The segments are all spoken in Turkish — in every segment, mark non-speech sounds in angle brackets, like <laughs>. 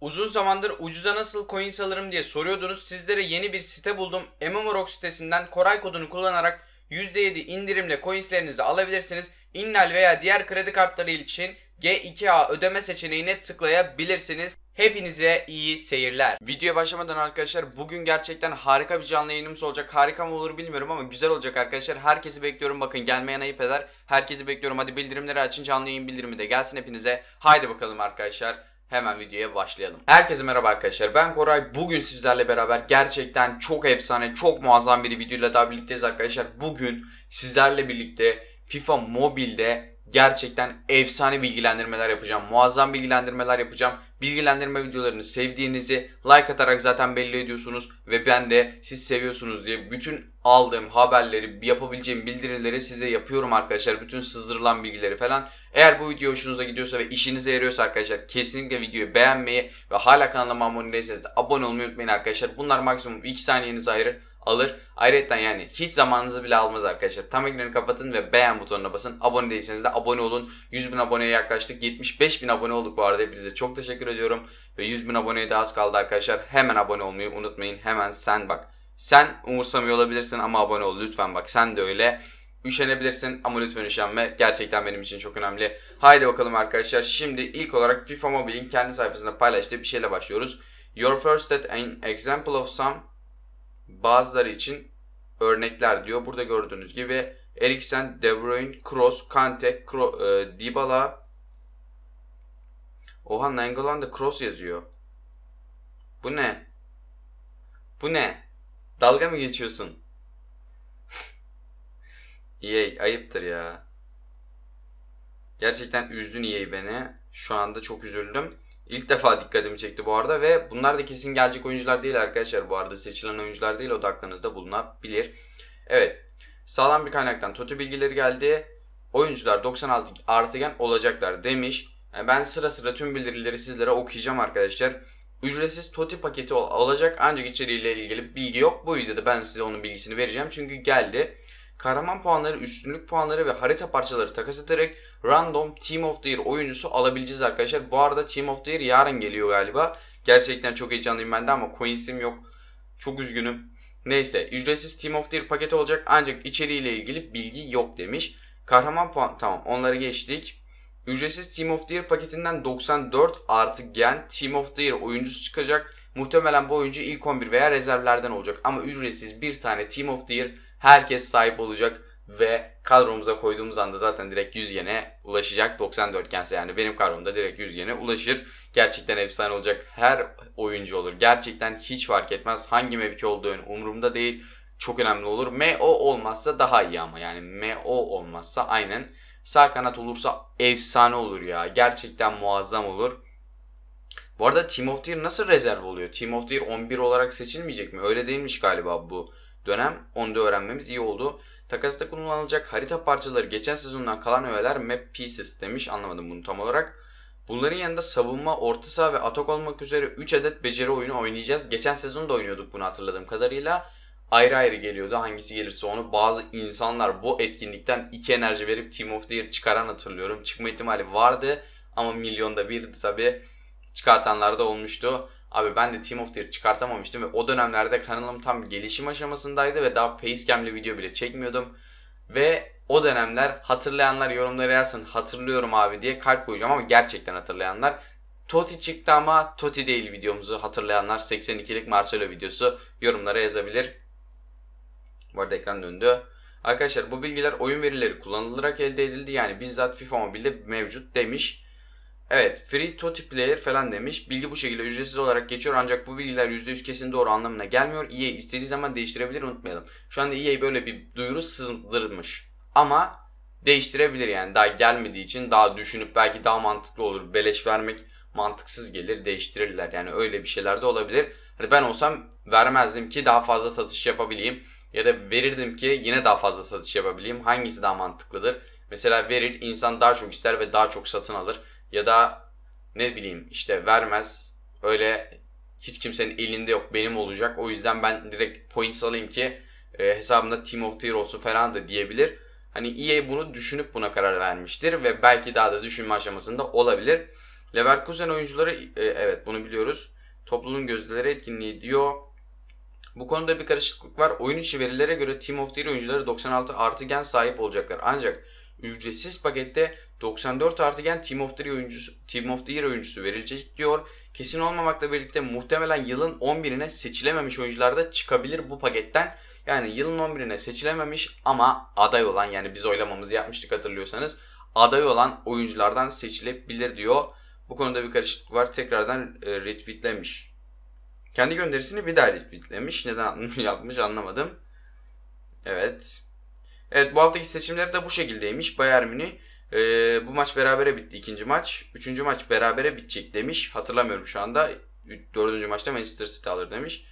Uzun zamandır ucuza nasıl coins alırım diye soruyordunuz. Sizlere yeni bir site buldum. MMOROG sitesinden Koray kodunu kullanarak %7 indirimle coinslerinizi alabilirsiniz. Innal veya diğer kredi kartları için G2A ödeme seçeneğine tıklayabilirsiniz. Hepinize iyi seyirler. Videoya başlamadan arkadaşlar bugün gerçekten harika bir canlı yayınımız olacak. Harika mı olur bilmiyorum ama güzel olacak arkadaşlar. Herkesi bekliyorum bakın gelmeyen ayıp eder. Herkesi bekliyorum hadi bildirimleri açın canlı yayın bildirimi de gelsin hepinize. Haydi bakalım arkadaşlar. Hemen videoya başlayalım. Herkese merhaba arkadaşlar. Ben Koray. Bugün sizlerle beraber gerçekten çok efsane, çok muazzam bir videoyla daha birlikteyiz arkadaşlar. Bugün sizlerle birlikte FIFA Mobile'de gerçekten efsane bilgilendirmeler yapacağım. Muazzam bilgilendirmeler yapacağım. Bilgilendirme videolarını sevdiğinizi like atarak zaten belli ediyorsunuz ve ben de siz seviyorsunuz diye bütün aldığım haberleri, yapabileceğim bildirileri size yapıyorum arkadaşlar. Bütün sızdırılan bilgileri falan. Eğer bu video hoşunuza gidiyorsa ve işinize yarıyorsa arkadaşlar kesinlikle videoyu beğenmeyi ve hala kanalıma abone değilseniz de abone olmayı unutmayın arkadaşlar. Bunlar maksimum 2 saniyenizi ayırır alır. Ayrıca yani hiç zamanınızı bile almaz arkadaşlar. Tam ekranı kapatın ve beğen butonuna basın. Abone değilseniz de abone olun. 100 bin aboneye yaklaştık. 75 bin abone olduk bu arada. Hepinize çok teşekkür ediyorum. Ve 100 bin aboneye de az kaldı arkadaşlar. Hemen abone olmayı unutmayın. Hemen sen bak. Sen umursamıyor olabilirsin ama abone ol lütfen bak. Sen de öyle. Üşenebilirsin ama lütfen üşenme. Gerçekten benim için çok önemli. Haydi bakalım arkadaşlar. Şimdi ilk olarak FIFA Mobile'in kendi sayfasında paylaştığı bir şeyle başlıyoruz. Your first at an example of some bazıları için örnekler diyor. Burada gördüğünüz gibi Eriksen, De Bruyne, Kroos, Kante, Kro, e, Dybala Oha Nainggolan'da Kroos yazıyor. Bu ne? Bu ne? Dalga mı geçiyorsun? EA ayıptır ya. Gerçekten üzdün EA beni. Şu anda çok üzüldüm. İlk defa dikkatimi çekti bu arada ve bunlar da kesin gelecek oyuncular değil arkadaşlar bu arada seçilen oyuncular değil o da aklınızda bulunabilir. Evet sağlam bir kaynaktan TOTI bilgileri geldi. Oyuncular 96 artıgen olacaklar demiş. Yani ben sıra sıra tüm bildirileri sizlere okuyacağım arkadaşlar. Ücretsiz TOTI paketi olacak ancak içeriğiyle ilgili bilgi yok. Bu videoda ben size onun bilgisini vereceğim çünkü geldi. Kahraman puanları, üstünlük puanları ve harita parçaları takas ederek random Team of the Year oyuncusu alabileceğiz arkadaşlar. Bu arada Team of the Year yarın geliyor galiba. Gerçekten çok heyecanlıyım ben de ama coins'im yok. Çok üzgünüm. Neyse ücretsiz Team of the Year paketi olacak ancak içeriğiyle ilgili bilgi yok demiş. Kahraman puan tamam onları geçtik. Ücretsiz Team of the Year paketinden 94 artı gen Team of the Year oyuncusu çıkacak. Muhtemelen bu oyuncu ilk 11 veya rezervlerden olacak ama ücretsiz bir tane Team of the Year herkes sahip olacak ve kadromuza koyduğumuz anda zaten direkt 100 yene ulaşacak 94 kense yani benim kadromda direkt 100 yene ulaşır. Gerçekten efsane olacak. Her oyuncu olur. Gerçekten hiç fark etmez. Hangi mevki olduğu umurumda değil. Çok önemli olur. MO olmazsa daha iyi ama yani MO olmazsa aynen. Sağ kanat olursa efsane olur ya. Gerçekten muazzam olur. Bu arada Team of the Year nasıl rezerv oluyor? Team of the Year 11 olarak seçilmeyecek mi? Öyle değilmiş galiba bu dönem. Onu da öğrenmemiz iyi oldu. Takasta kullanılacak harita parçaları geçen sezondan kalan öğeler map pieces demiş. Anlamadım bunu tam olarak. Bunların yanında savunma, orta saha ve atak olmak üzere 3 adet beceri oyunu oynayacağız. Geçen sezon da oynuyorduk bunu hatırladığım kadarıyla. Ayrı ayrı geliyordu. Hangisi gelirse onu. Bazı insanlar bu etkinlikten 2 enerji verip Team of the Year çıkaran hatırlıyorum. Çıkma ihtimali vardı ama milyonda birdi tabi. Çıkartanlar da olmuştu. Abi ben de Team of the Year çıkartamamıştım ve o dönemlerde kanalım tam gelişim aşamasındaydı ve daha facecam'li video bile çekmiyordum. Ve o dönemler hatırlayanlar yorumlara yazsın hatırlıyorum abi diye kalp koyacağım ama gerçekten hatırlayanlar. Toti çıktı ama Toti değil videomuzu hatırlayanlar 82'lik Marcelo videosu yorumlara yazabilir. Bu arada ekran döndü. Arkadaşlar bu bilgiler oyun verileri kullanılarak elde edildi. Yani bizzat FIFA Mobile'de mevcut demiş. Evet free Toti player falan demiş. Bilgi bu şekilde ücretsiz olarak geçiyor ancak bu bilgiler %100 kesin doğru anlamına gelmiyor. EA istediği zaman değiştirebilir unutmayalım. Şu anda EA böyle bir duyuru sızdırmış. Ama değiştirebilir yani daha gelmediği için daha düşünüp belki daha mantıklı olur. Beleş vermek mantıksız gelir değiştirirler yani öyle bir şeyler de olabilir. Hani ben olsam vermezdim ki daha fazla satış yapabileyim. Ya da verirdim ki yine daha fazla satış yapabileyim. Hangisi daha mantıklıdır? Mesela verir insan daha çok ister ve daha çok satın alır ya da ne bileyim işte vermez öyle hiç kimsenin elinde yok benim olacak o yüzden ben direkt points alayım ki e, hesabımda Team of the Year olsun falan da diyebilir. Hani EA bunu düşünüp buna karar vermiştir ve belki daha da düşünme aşamasında olabilir. Leverkusen oyuncuları e, evet bunu biliyoruz. Topluluğun gözdeleri etkinliği diyor. Bu konuda bir karışıklık var. Oyun içi verilere göre Team of the Year oyuncuları 96 artı gen sahip olacaklar. Ancak ücretsiz pakette 94 artı gen Team of the Year oyuncusu, Team of the Year oyuncusu verilecek diyor. Kesin olmamakla birlikte muhtemelen yılın 11'ine seçilememiş oyuncular da çıkabilir bu paketten. Yani yılın 11'ine seçilememiş ama aday olan yani biz oylamamızı yapmıştık hatırlıyorsanız aday olan oyunculardan seçilebilir diyor. Bu konuda bir karışıklık var. Tekrardan e, retweetlemiş. Kendi gönderisini bir daha retweetlemiş. Neden <laughs> yapmış anlamadım. Evet. Evet bu haftaki seçimleri de bu şekildeymiş. Bayern Münih e, bu maç berabere bitti ikinci maç. Üçüncü maç berabere bitecek demiş. Hatırlamıyorum şu anda. Dördüncü maçta Manchester City alır demiş.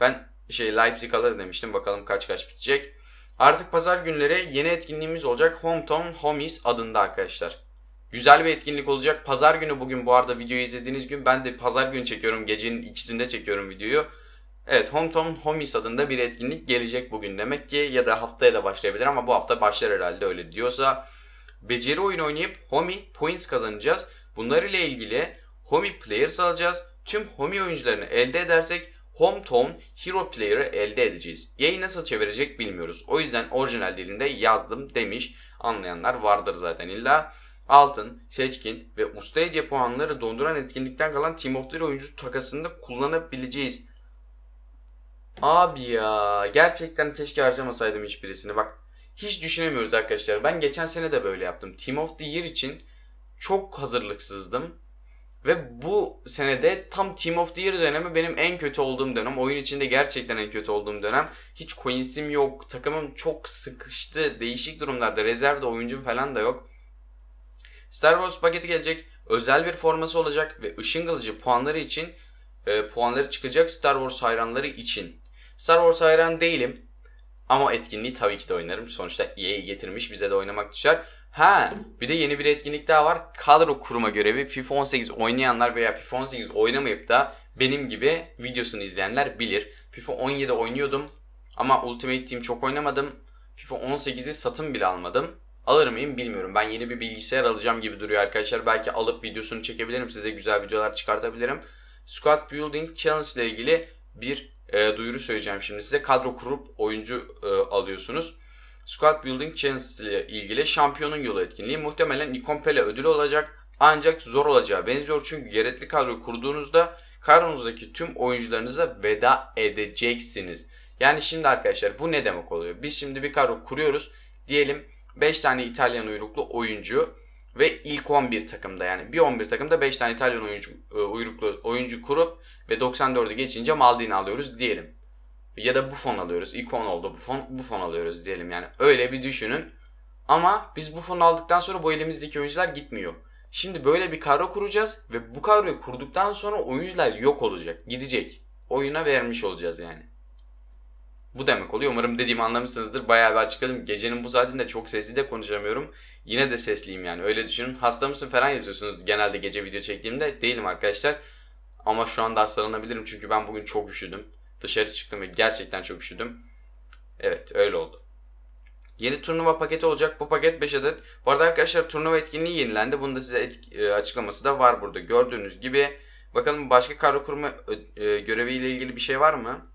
Ben şey Leipzig alır demiştim. Bakalım kaç kaç bitecek. Artık pazar günleri yeni etkinliğimiz olacak. Hometown Homies adında arkadaşlar. Güzel bir etkinlik olacak. Pazar günü bugün bu arada videoyu izlediğiniz gün ben de pazar günü çekiyorum. Gecenin ikisinde çekiyorum videoyu. Evet Hometown Homies adında bir etkinlik gelecek bugün demek ki ya da haftaya da başlayabilir ama bu hafta başlar herhalde öyle diyorsa. Beceri oyun oynayıp Homie Points kazanacağız. Bunlar ile ilgili Homie Players alacağız. Tüm Homie oyuncularını elde edersek Hometown Hero Player'ı elde edeceğiz. Yayı nasıl çevirecek bilmiyoruz. O yüzden orijinal dilinde yazdım demiş. Anlayanlar vardır zaten illa. Altın, seçkin ve usta hediye puanları donduran etkinlikten kalan Team of the oyuncu takasında kullanabileceğiz. Abi ya gerçekten keşke harcamasaydım hiçbirisini. Bak hiç düşünemiyoruz arkadaşlar. Ben geçen sene de böyle yaptım. Team of the Year için çok hazırlıksızdım. Ve bu senede tam Team of the Year dönemi benim en kötü olduğum dönem. Oyun içinde gerçekten en kötü olduğum dönem. Hiç coins'im yok. Takımım çok sıkıştı. Değişik durumlarda. Rezervde oyuncum falan da yok. Star Wars paketi gelecek. Özel bir forması olacak ve ışın kılıcı puanları için e, puanları çıkacak Star Wars hayranları için. Star Wars hayran değilim. Ama etkinliği tabii ki de oynarım. Sonuçta EA'yi getirmiş bize de oynamak düşer. Ha bir de yeni bir etkinlik daha var. Kadro kurma görevi FIFA 18 oynayanlar veya FIFA 18 oynamayıp da benim gibi videosunu izleyenler bilir. FIFA 17 oynuyordum ama Ultimate Team çok oynamadım. FIFA 18'i satın bile almadım. Alır mıyım bilmiyorum. Ben yeni bir bilgisayar alacağım gibi duruyor arkadaşlar. Belki alıp videosunu çekebilirim. Size güzel videolar çıkartabilirim. Squad Building Challenge ile ilgili bir e, duyuru söyleyeceğim şimdi size. Kadro kurup oyuncu e, alıyorsunuz. Squad Building Challenge ile ilgili şampiyonun yolu etkinliği muhtemelen Nikon Pele ödülü olacak. Ancak zor olacağı benziyor çünkü gerekli kadro kurduğunuzda kadronuzdaki tüm oyuncularınıza veda edeceksiniz. Yani şimdi arkadaşlar bu ne demek oluyor? Biz şimdi bir kadro kuruyoruz. Diyelim 5 tane İtalyan uyruklu oyuncu ve ilk 11 takımda yani bir 11 takımda 5 tane İtalyan oyuncu e, uyruklu oyuncu kurup ve 94'ü geçince Maldini alıyoruz diyelim. Ya da Buffon alıyoruz. İkon oldu Buffon. Buffon alıyoruz diyelim yani. Öyle bir düşünün. Ama biz Buffon'u aldıktan sonra bu elimizdeki oyuncular gitmiyor. Şimdi böyle bir kadro kuracağız ve bu kadroyu kurduktan sonra oyuncular yok olacak. Gidecek. Oyuna vermiş olacağız yani. Bu demek oluyor. Umarım dediğimi anlamışsınızdır. Bayağı bir açıkladım. Gecenin bu saatinde çok sesli de konuşamıyorum. Yine de sesliyim yani. Öyle düşünün. Hasta mısın falan yazıyorsunuz genelde gece video çektiğimde. Değilim arkadaşlar. Ama şu anda hastalanabilirim çünkü ben bugün çok üşüdüm. Dışarı çıktım ve gerçekten çok üşüdüm. Evet öyle oldu. Yeni turnuva paketi olacak. Bu paket 5 adet. Bu arada arkadaşlar turnuva etkinliği yenilendi. Bunun da size e, açıklaması da var burada. Gördüğünüz gibi. Bakalım başka kadro kurma e, göreviyle ilgili bir şey var mı?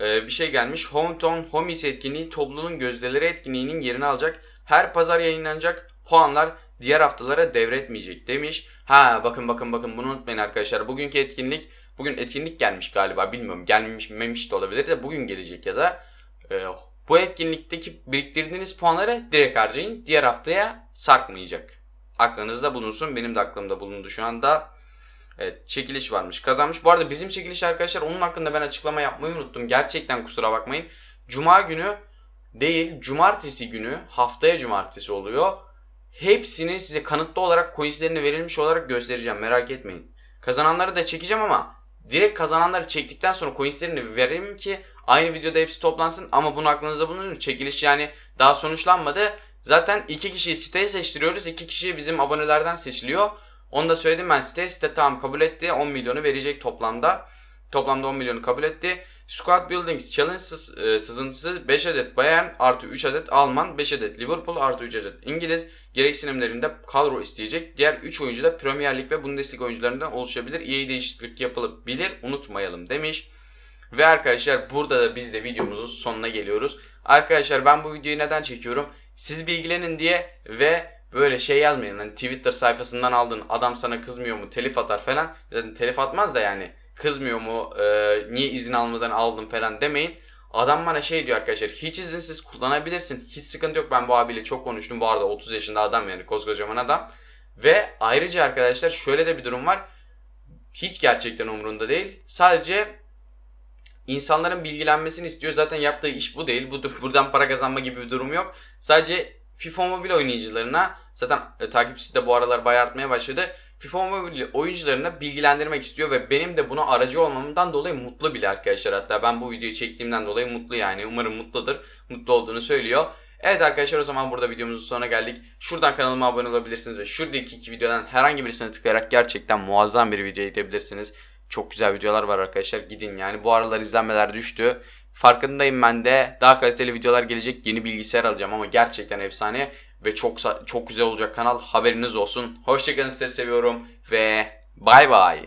E, bir şey gelmiş. Hometown Homies etkinliği topluluğun gözdeleri etkinliğinin yerini alacak. Her pazar yayınlanacak. Puanlar diğer haftalara devretmeyecek demiş. Ha bakın bakın bakın bunu unutmayın arkadaşlar. Bugünkü etkinlik bugün etkinlik gelmiş galiba bilmiyorum. Gelmemiş memiş de olabilir de bugün gelecek ya da e, bu etkinlikteki biriktirdiğiniz puanları direkt harcayın. Diğer haftaya sarkmayacak. Aklınızda bulunsun. Benim de aklımda bulundu şu anda. Evet çekiliş varmış. Kazanmış. Bu arada bizim çekiliş arkadaşlar onun hakkında ben açıklama yapmayı unuttum. Gerçekten kusura bakmayın. Cuma günü değil cumartesi günü haftaya cumartesi oluyor. Hepsini size kanıtlı olarak coinslerini verilmiş olarak göstereceğim. Merak etmeyin. Kazananları da çekeceğim ama direkt kazananları çektikten sonra coinslerini vereyim ki aynı videoda hepsi toplansın ama bunu aklınızda bulunur. Çekiliş yani daha sonuçlanmadı. Zaten iki kişiyi siteye seçtiriyoruz. iki kişi bizim abonelerden seçiliyor. Onu da söyledim ben site. Site tamam kabul etti. 10 milyonu verecek toplamda. Toplamda 10 milyonu kabul etti. Squad Buildings Challenge e, sızıntısı 5 adet Bayern artı 3 adet Alman, 5 adet Liverpool artı 3 adet İngiliz. Gereksinimlerinde kadro isteyecek. Diğer 3 oyuncu da Premier Lig ve Bundesliga oyuncularından oluşabilir. İyi değişiklik yapılabilir. Unutmayalım demiş. Ve arkadaşlar burada da biz de videomuzun sonuna geliyoruz. Arkadaşlar ben bu videoyu neden çekiyorum? Siz bilgilenin diye ve böyle şey yazmayın. Hani Twitter sayfasından aldın adam sana kızmıyor mu telif atar falan. Zaten telif atmaz da yani kızmıyor mu e, niye izin almadan aldın falan demeyin. Adam bana şey diyor arkadaşlar hiç izinsiz kullanabilirsin. Hiç sıkıntı yok ben bu abiyle çok konuştum. Bu arada 30 yaşında adam yani koskocaman adam. Ve ayrıca arkadaşlar şöyle de bir durum var. Hiç gerçekten umurunda değil. Sadece insanların bilgilenmesini istiyor. Zaten yaptığı iş bu değil. Bu buradan para kazanma gibi bir durum yok. Sadece FIFA Mobile oynayıcılarına zaten e, takipçisi de bu aralar bayağı artmaya başladı. FIFA Mobile oyuncularına bilgilendirmek istiyor ve benim de buna aracı olmamdan dolayı mutlu bile arkadaşlar. Hatta ben bu videoyu çektiğimden dolayı mutlu yani. Umarım mutludur. Mutlu olduğunu söylüyor. Evet arkadaşlar o zaman burada videomuzun sonuna geldik. Şuradan kanalıma abone olabilirsiniz ve şuradaki iki videodan herhangi birisine tıklayarak gerçekten muazzam bir video edebilirsiniz. Çok güzel videolar var arkadaşlar. Gidin yani. Bu aralar izlenmeler düştü. Farkındayım ben de. Daha kaliteli videolar gelecek. Yeni bilgisayar alacağım ama gerçekten efsane ve çok çok güzel olacak kanal. Haberiniz olsun. Hoşçakalın sizleri seviyorum ve bay bay.